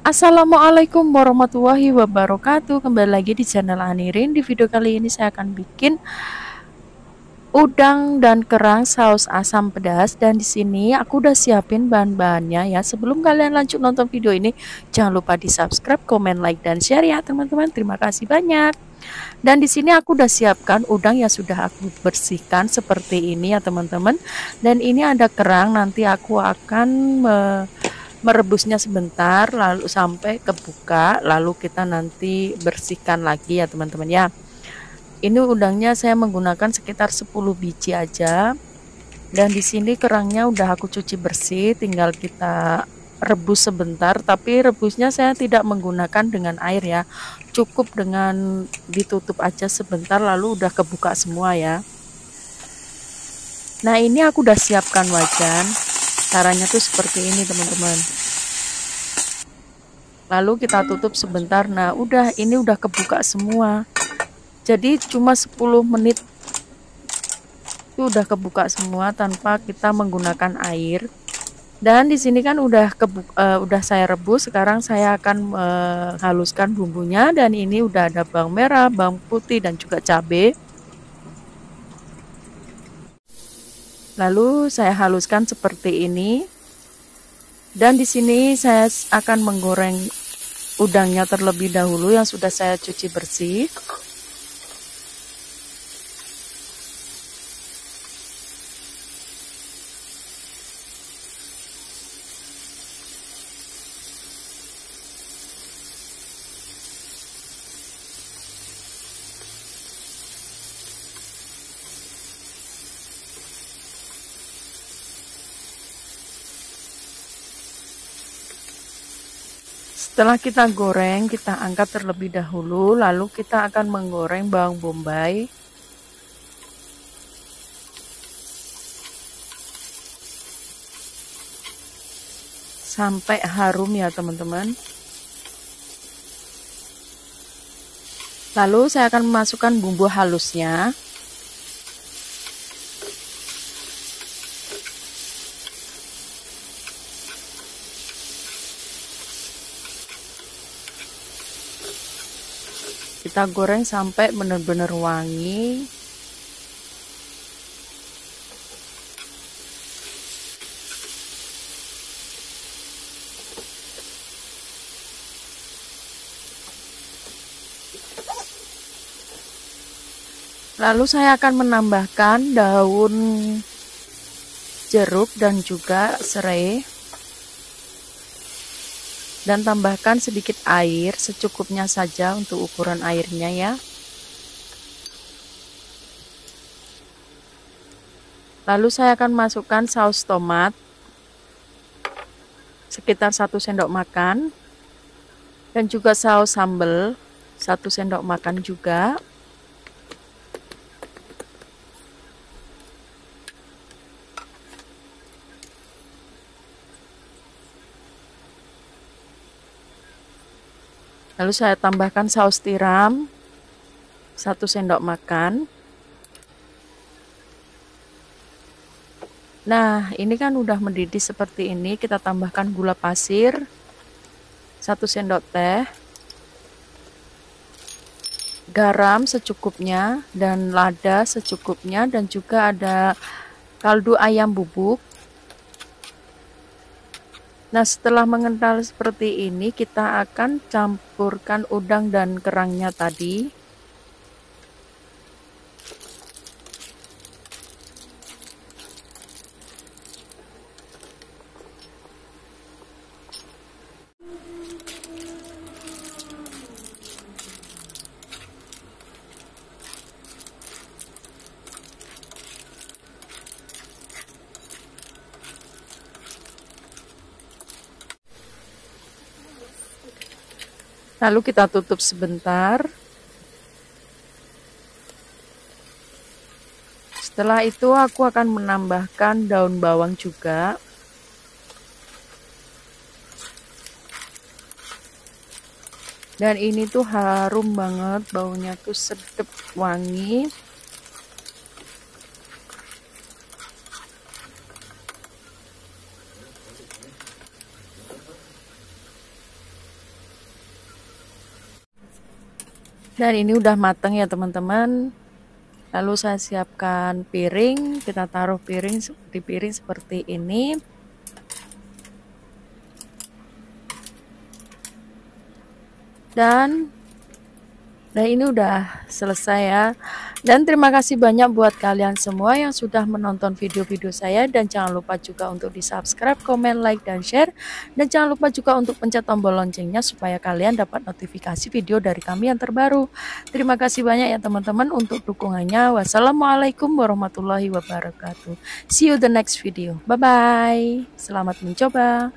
Assalamualaikum warahmatullahi wabarakatuh. Kembali lagi di channel Anirin. Di video kali ini saya akan bikin Udang dan kerang saus asam pedas. Dan di sini aku udah siapin bahan-bahannya ya. Sebelum kalian lanjut nonton video ini Jangan lupa di subscribe, komen, like, dan share ya teman-teman. Terima kasih banyak. Dan di sini aku udah siapkan udang yang sudah aku bersihkan seperti ini ya teman-teman. Dan ini ada kerang. Nanti aku akan merebusnya sebentar lalu sampai kebuka lalu kita nanti bersihkan lagi ya teman-teman ya. Ini udangnya saya menggunakan sekitar 10 biji aja. Dan di sini kerangnya udah aku cuci bersih tinggal kita rebus sebentar. Tapi rebusnya saya tidak menggunakan dengan air ya. Cukup dengan ditutup aja sebentar lalu udah kebuka semua ya. Nah ini aku udah siapkan wajan caranya tuh seperti ini teman-teman. Lalu kita tutup sebentar. Nah udah ini udah kebuka semua. Jadi cuma 10 menit itu udah kebuka semua tanpa kita menggunakan air. Dan di sini kan udah kebu uh, udah saya rebus. Sekarang saya akan uh, bumbunya. Dan ini udah ada bawang merah bawang putih dan juga cabai Lalu saya haluskan seperti ini. Dan di sini saya akan menggoreng udangnya terlebih dahulu yang sudah saya cuci bersih. Setelah kita goreng, kita angkat terlebih dahulu, lalu kita akan menggoreng bawang bombay. Sampai harum ya teman-teman. Lalu saya akan memasukkan bumbu halusnya. Kita goreng sampai benar-benar wangi. Lalu saya akan menambahkan daun jeruk dan juga serai dan tambahkan sedikit air secukupnya saja untuk ukuran airnya ya. Lalu saya akan masukkan saus tomat. Sekitar 1 sendok makan. Dan juga saus sambal. 1 sendok makan juga Lalu saya tambahkan saus tiram 1 sendok makan. Nah, ini kan udah mendidih seperti ini. Kita tambahkan gula pasir 1 sendok teh. Garam secukupnya dan lada secukupnya dan juga ada kaldu ayam bubuk Nah, setelah mengental seperti ini, kita akan campurkan udang dan kerangnya tadi. Lalu kita tutup sebentar. Setelah itu aku akan menambahkan daun bawang juga. Dan ini tuh harum banget, baunya tuh sedap wangi. Dan ini udah matang ya teman-teman. Lalu saya siapkan piring. Kita taruh piring di piring seperti ini. Dan Nah ini udah selesai ya Dan terima kasih banyak buat kalian semua yang sudah menonton video-video saya. Dan jangan lupa juga untuk di subscribe, komen, like, dan share. Dan jangan lupa juga untuk pencet tombol loncengnya Supaya kalian dapat notifikasi video dari kami yang terbaru. Terima kasih banyak ya teman-teman untuk dukungannya. Wassalamualaikum warahmatullahi wabarakatuh. See you the next video. Bye-bye. Selamat mencoba